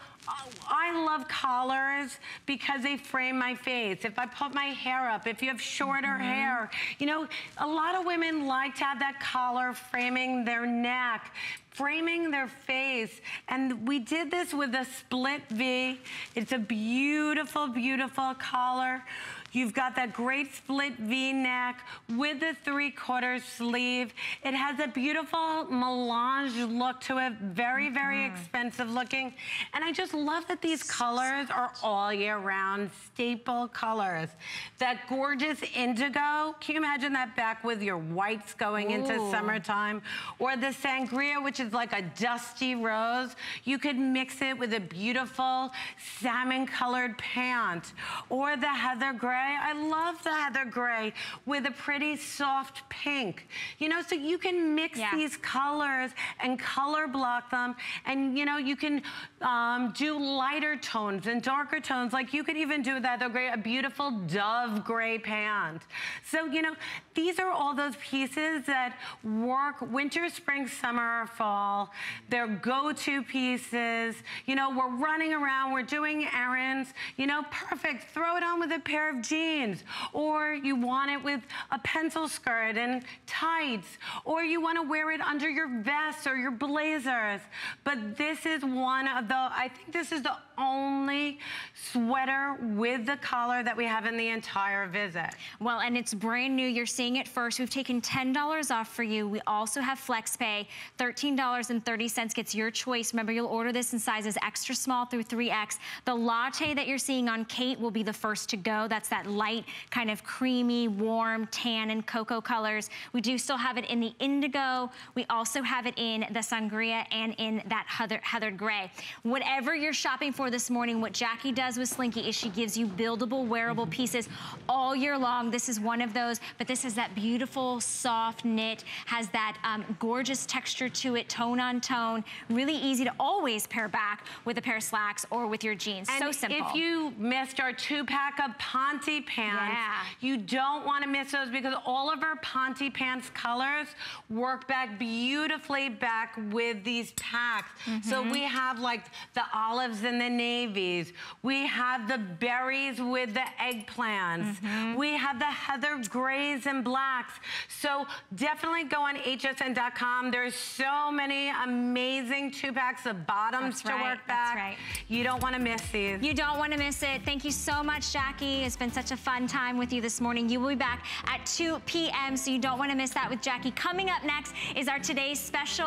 I love collars because they frame my face. If I put my hair up, if you have shorter Mm-hmm. hair, you know, a lot of women like to have that collar framing their neck, framing their face. And we did this with a split V. It's a beautiful, beautiful collar. You've got that great split V-neck with the three-quarter sleeve. It has a beautiful melange look to it, very, very Mm-hmm. expensive looking. And I just love that these colors are all year round staple colors. That gorgeous indigo, can you imagine that back with your whites going into Ooh. summertime? Or the sangria, which is like a dusty rose. You could mix it with a beautiful salmon colored pant. Or the heather gray, I love the heather gray with a pretty soft pink. You know, so you can mix Yeah. these colors and color block them. And you know, you can um, do lighter tones and darker tones. Like you could even do that, the gray, a beautiful dove gray pant. So, you know, these are all those pieces that work winter, spring, summer, fall. They're go-to pieces. You know, we're running around, we're doing errands. You know, perfect. Throw it on with a pair of jeans. Or you want it with a pencil skirt and tights. Or you want to wear it under your vest or your blazers. But this is one of the, I think this is the only sweater with the collar that we have in the entire visit. Well, and it's brand new. You're seeing it first. We've taken $10 off for you. We also have FlexPay. $13.30 gets your choice. Remember, you'll order this in sizes extra small through 3X. The latte that you're seeing on Kate will be the first to go. That's that light, kind of creamy, warm, tan, and cocoa colors. We do still have it in the indigo. We also have it in the sangria and in that heather, heathered gray. Whatever you're shopping for this morning, what Jackie does with Slinky is she gives you buildable, wearable pieces all year long. This is one of those, but this is that beautiful, soft knit, has that um, gorgeous texture to it, tone on tone. Really easy to always pair back with a pair of slacks or with your jeans. And so simple. if you missed our two-pack of Ponte pants, Yeah. you don't want to miss those because all of our Ponte pants colors work back beautifully back with these packs. So Mm-hmm. we have like the olives and the navies. We have the berries with the eggplants. Mm-hmm. We have the heather grays and blacks. So definitely go on hsn.com. There's so many amazing two-packs of bottoms That's to right, work that's back. right. You don't want to miss these. You don't want to miss it. Thank you so much, Jackie. It's been such a fun time with you this morning. You will be back at 2 p.m., so you don't want to miss that with Jackie. Coming up next is our today's special